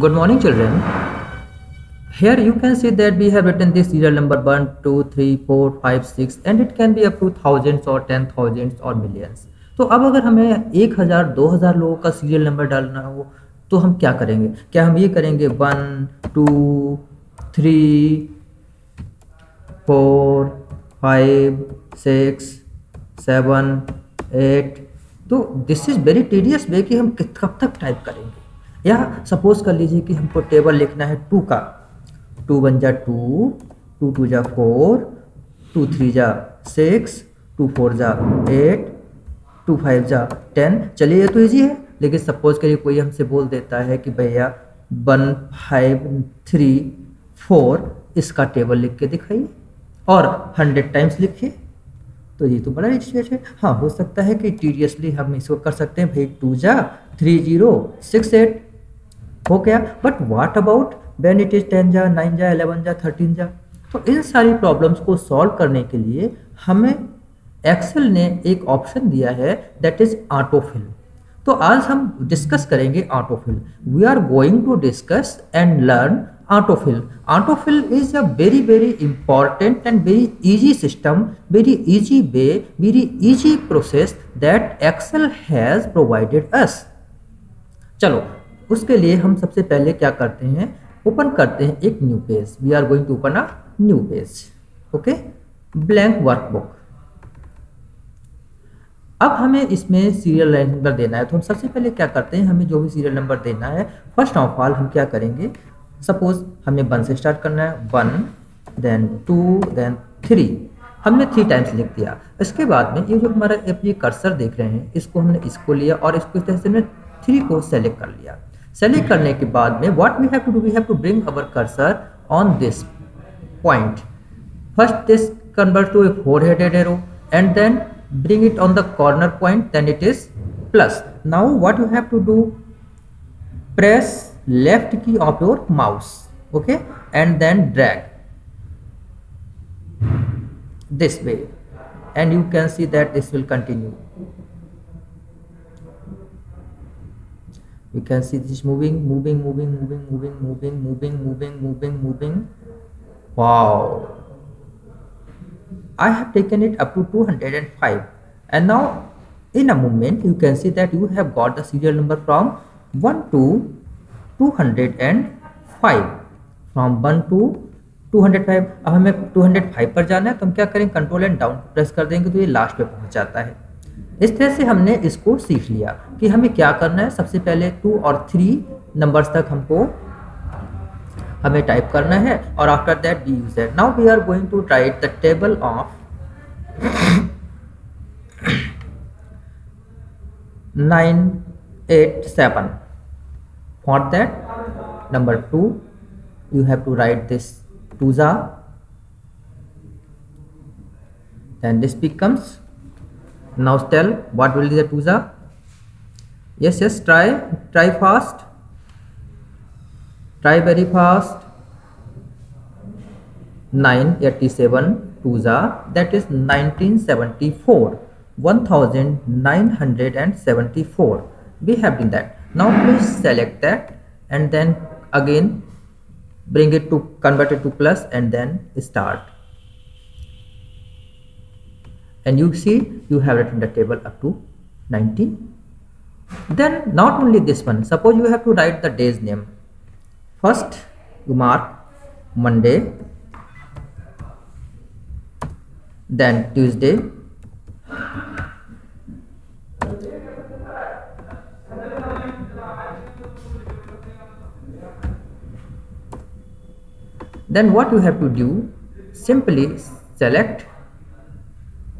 Good morning children here you can see that we have written this serial number one two three four five six and it can be up to thousands और ten thousands और millions तो अब अगर हमें एक हज़ार, दो हज़ार लोगों का सीरियल नंबर डालना हो तो हम क्या करेंगे? क्या हम ये करेंगे? One two three four five six seven eight तो this is very tedious way कि हम कब तक टाइप करेंगे? या सपोज़ कर लीजिए कि हमको टेबल लिखना है टू का। टू वन जा टू टू टू जा फोर, टू थ्री जा सिक्स, टू फोर जा एट, टू फाइव जा टेन। चलिए ये तो ईजी है, लेकिन सपोज़ करिए कोई हमसे बोल देता है कि भैया वन फाइव थ्री फोर, इसका टेबल लिख के दिखाइए और हंड्रेड टाइम्स लिखिए। तो ये तो बड़ा ईजी है। हाँ हो सकता है कि टीडियसली हम इसको कर सकते हैं, भाई टू जा थ्री ज़ीरो, सिक्स एट हो गया but what about when it is ten जा नाइन जा एलेवन जा थर्टीन जा तो इन सारी प्रॉब्लम्स को सॉल्व करने के लिए हमें एक्सेल ने एक ऑप्शन दिया है दैट इज़ ऑटोफिल तो आज हम डिस्कस करेंगे autofill we are going to discuss and learn autofill autofill is a very very important and very easy system very easy way very easy process that Excel has provided us चलो उसके लिए हम सबसे पहले क्या करते हैं, ओपन करते हैं एक new page. We are going to open a new page okay blank workbook अब हमें इसमें सीरियल नंबर देना है। तो हम सबसे पहले क्या करते हैं, हमें जो भी सीरियल नंबर देना है फ़र्स्ट ऑफ़ ऑल हम क्या करेंगे? सपोज़ हमें वन से स्टार्ट करना है one then two then three हमने थ्री टाइम्स लिख दिया। इसके बाद में ये जो हमारा ये कर्सर देख रहे हैं, इसको हमने इसको लिया और इसको इस तरह से हमने थ्री को सेलेक्ट कर लिया। सेलेक्ट करने के बाद में what we have to do we have to bring our cursor on this point first this convert to a four headed arrow and then bring it on the corner point then it is plus now what you have to do press left key of your mouse okay and then drag this way and you can see that this will continue you can see this moving moving moving moving moving moving moving moving moving moving wow I have taken it up to 205 and now in a moment you can see that you have got the serial number from 1 to 205 from 1 to 205 अब हमें 205 पर जाना है तो हम क्या करें control and down press कर देंगे तो ये लास्ट पे पहुँच जाता है इस तरह से हमने इसको सीख लिया कि हमें क्या करना है। सबसे पहले टू और थ्री नंबर्स तक हमको हमें टाइप करना है और after that we use that now we are going to write the table of nine eight seven for that number two you have to write this tuza then this becomes now tell what will be the tuza yes yes try try fast. Try very fast. 987 2 that is 1974 1974 we have done that. Now please select that and then again bring it to convert it to plus and then start and you see you have written the table up to 19 then not only this one suppose you have to write the day's name. First, you mark Monday, then Tuesday, then what you have to do simply select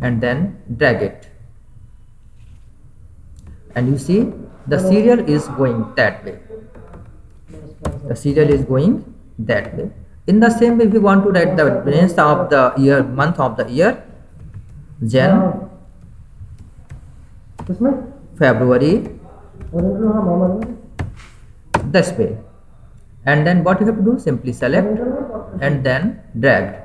and then drag it. And you see the serial is going that way. The serial is going that way. In the same way if you want to write the names of the year month of the year jan february this way. And then what you have to do? Simply select and then drag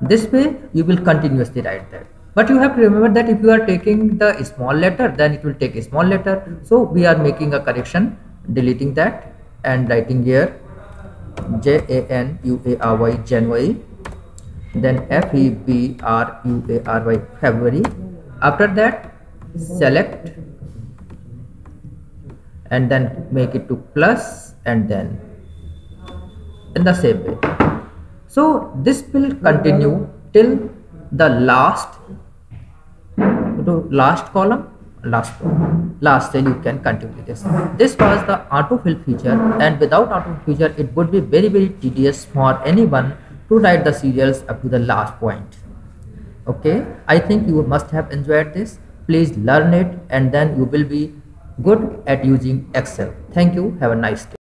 this way you will continuously write that. But you have to remember that if you are taking the small letter then it will take a small letter. So we are making a correction deleting that and writing here J A N U A R Y January then F E B R U A R Y February. After that select and then make it to plus and then in the same way so this will continue till the last to last column last last cell you can continue this. This was the autofill feature and without autofill feature it would be very very tedious for anyone to write the serials up to the last point. Okay? I think you must have enjoyed this. Please learn it and then you will be good at using excel. Thank you. Have a nice day